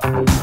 Thank